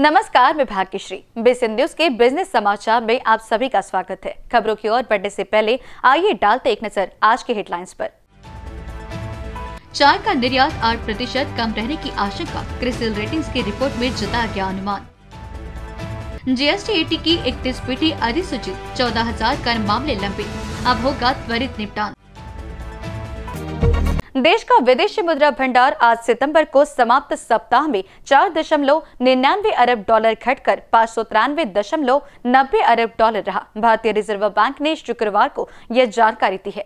नमस्कार, मैं भाग्यश्री। बेसिन न्यूज़ के बिज़नेस समाचार में आप सभी का स्वागत है। खबरों की ओर बढ़ने से पहले आइए डालते एक नज़र आज के हेडलाइंस पर। चाय का निर्यात आठ प्रतिशत, कम रहने की आशंका, क्रिसिल रेटिंग्स की रिपोर्ट में जताया गया अनुमान। जीएसटी एटी की इकतीस पीटी अधिसूचित, चौदह हज़ार कर मामले लंबे अब होगा त्वरित निपटान। देश का विदेशी मुद्रा भंडार आज सितंबर को समाप्त सप्ताह में चार दशमलव निन्यानवे अरब डॉलर घटकर पाँच सौ तिरानवे दशमलव नब्बे अरब डॉलर रहा। भारतीय रिज़र्व बैंक ने शुक्रवार को यह जानकारी दी है।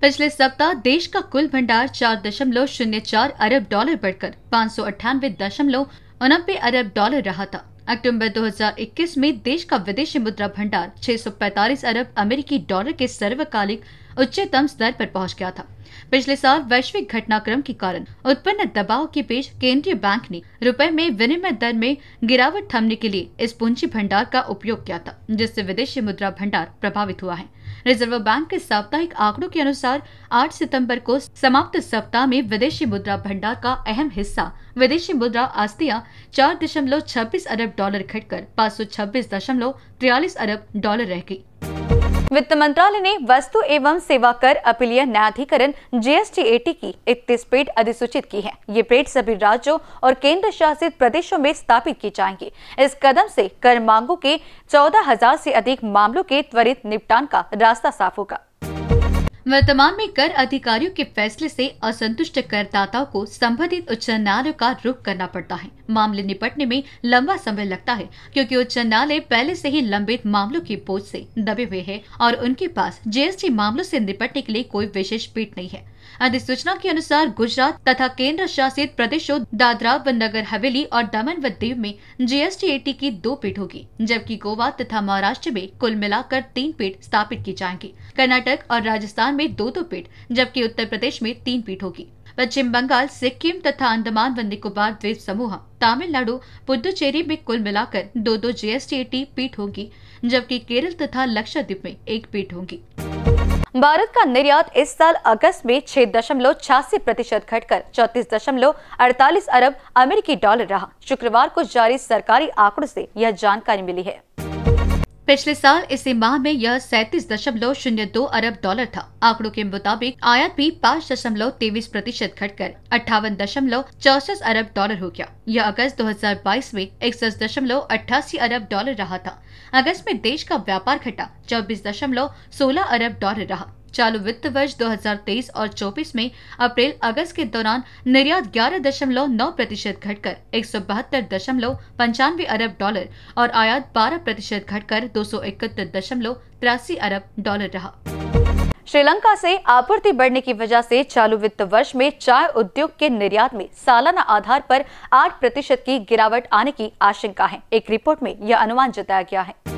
पिछले सप्ताह देश का कुल भंडार चार दशमलव शून्य चार अरब डॉलर बढ़कर पाँच सौ अट्ठानवे दशमलव उनबे अरब डॉलर रहा था। अक्टूबर 2021 में देश का विदेशी मुद्रा भंडार 645 अरब अमेरिकी डॉलर के सर्वकालिक उच्चतम स्तर पर पहुँच गया था। पिछले साल वैश्विक घटनाक्रम के कारण उत्पन्न दबाव के बीच केंद्रीय बैंक ने रुपए में विनिमय दर में गिरावट थमने के लिए इस पूंजी भंडार का उपयोग किया था, जिससे विदेशी मुद्रा भंडार प्रभावित हुआ है। रिज़र्व बैंक के साप्ताहिक आंकड़ों के अनुसार 8 सितंबर को समाप्त सप्ताह में विदेशी मुद्रा भंडार का अहम हिस्सा, विदेशी मुद्रा आस्तिया चार दशमलव छब्बीस अरब डॉलर घटकर पाँच सौ छब्बीस दशमलव तिरालीस अरब डॉलर रह गई। वित्त मंत्रालय ने वस्तु एवं सेवा कर अपीलीय न्यायाधिकरण जीएसटी एटी की इकतीस पेट अधिसूचित की है। ये पेट सभी राज्यों और केंद्र शासित प्रदेशों में स्थापित की जाएँगी। इस कदम से कर मांगों के चौदह हज़ार से अधिक मामलों के त्वरित निपटान का रास्ता साफ़ होगा। वर्तमान में कर अधिकारियों के फैसले से असंतुष्ट करदाताओं को संबंधित उच्च न्यायालय का रुख करना पड़ता है। मामले निपटने में लंबा समय लगता है, क्योंकि उच्च न्यायालय पहले से ही लंबित मामलों की बोझ से दबे हुए हैं और उनके पास जीएसटी मामलों से निपटने के लिए कोई विशेष पीठ नहीं है। अधिसूचना के अनुसार गुजरात तथा केंद्र शासित प्रदेशों दादरा व नगर हवेली और दमन व दीव में जीएसटी एटी की दो पीठ होगी, जबकि गोवा तथा महाराष्ट्र में कुल मिलाकर तीन पीठ स्थापित की जाएँगी। कर्नाटक और राजस्थान में दो दो पीठ, जबकि उत्तर प्रदेश में तीन पीठ होगी। पश्चिम बंगाल, सिक्किम तथा अंडमान व निकोबार द्वीप समूह, तमिलनाडु पुदुचेरी में कुल मिलाकर दो दो जीएसटी पीठ होगी, जबकि केरल तथा लक्षद्वीप में एक पीठ होगी। भारत का निर्यात इस साल अगस्त में छह दशमलव छियासी प्रतिशत घटकर चौतीस दशमलव अड़तालीस अरब अमेरिकी डॉलर रहा। शुक्रवार को जारी सरकारी आंकड़ों से यह जानकारी मिली है। पिछले साल इसी माह में यह सैतीस दशमलव शून्य दो अरब डॉलर था। आंकड़ों के मुताबिक आयात भी पाँच दशमलव तेईस प्रतिशत घट कर अट्ठावन दशमलव चौसठ अरब डॉलर हो गया। यह अगस्त 2022 में इकसठ दशमलव अट्ठासी अरब डॉलर रहा था। अगस्त में देश का व्यापार घटा, चौबीस दशमलव सोलह अरब डॉलर रहा। चालू वित्त वर्ष 2023 और 24 में अप्रैल अगस्त के दौरान निर्यात ग्यारह दशमलव नौ प्रतिशत घटकर एक अरब डॉलर और आयात बारह प्रतिशत घटकर दो अरब डॉलर रहा। श्रीलंका से आपूर्ति बढ़ने की वजह से चालू वित्त वर्ष में चाय उद्योग के निर्यात में सालाना आधार पर 8 प्रतिशत की गिरावट आने की आशंका है। एक रिपोर्ट में यह अनुमान जताया गया है।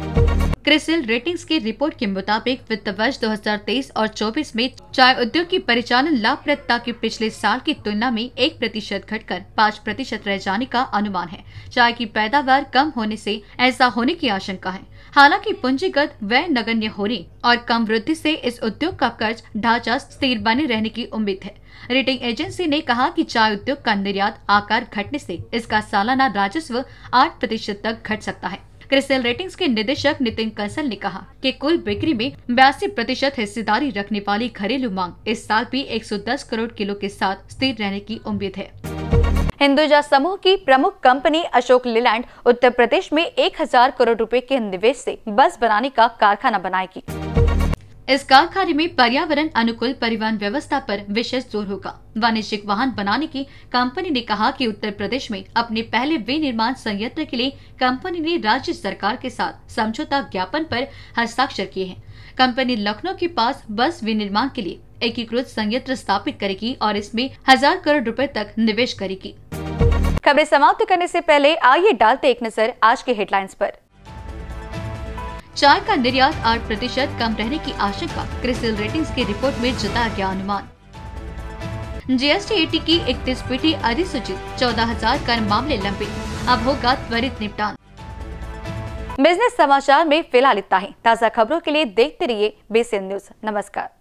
क्रिसिल रेटिंग्स की रिपोर्ट के मुताबिक वित्त वर्ष 2023 और 24 में चाय उद्योग की परिचालन लाभप्रदता के पिछले साल की तुलना में एक प्रतिशत घटकर पाँच प्रतिशत रह जाने का अनुमान है। चाय की पैदावार कम होने से ऐसा होने की आशंका है। हालाँकि पूंजीगत व्यय नगण्य होने और कम वृद्धि से इस उद्योग का कर्ज ढांचा स्थिर बने रहने की उम्मीद है। रेटिंग एजेंसी ने कहा कि चाय उद्योग का निर्यात आकार घटने से इसका सालाना राजस्व आठ प्रतिशत तक घट सकता है। क्रिसल रेटिंग्स के निदेशक नितिन कंसल ने कहा कि कुल बिक्री में बयासी प्रतिशत हिस्सेदारी रखने वाली घरेलू मांग इस साल भी 110 करोड़ किलो के साथ स्थिर रहने की उम्मीद है। हिंदुजा समूह की प्रमुख कंपनी अशोक लीलैंड उत्तर प्रदेश में 1000 करोड़ रुपए के निवेश से बस बनाने का कारखाना बनाएगी। इस कारखाने में पर्यावरण अनुकूल परिवहन व्यवस्था पर विशेष ज़ोर होगा। वाणिज्यिक वाहन बनाने की कंपनी ने कहा कि उत्तर प्रदेश में अपने पहले विनिर्माण संयंत्र के लिए कंपनी ने राज्य सरकार के साथ समझौता ज्ञापन पर हस्ताक्षर किए हैं। कंपनी लखनऊ के पास बस विनिर्माण के लिए एकीकृत संयंत्र स्थापित करेगी और इसमें हज़ार करोड़ रुपए तक निवेश करेगी। खबरें समाप्त करने से पहले आइए डालते एक नज़र आज के हेडलाइंस पर। चाय का निर्यात आठ प्रतिशत कम रहने की आशंका, क्रिसिल रेटिंग्स की रिपोर्ट में जताया गया अनुमान। जीएसटी एटी की इकतीस पीटी अधिसूचित, चौदह हज़ार कर मामले लंबे अब होगा त्वरित निपटान। बिज़नेस समाचार में फ़िलहाल इतना ही। ताज़ा खबरों के लिए देखते रहिए बेसिन न्यूज़ नमस्कार।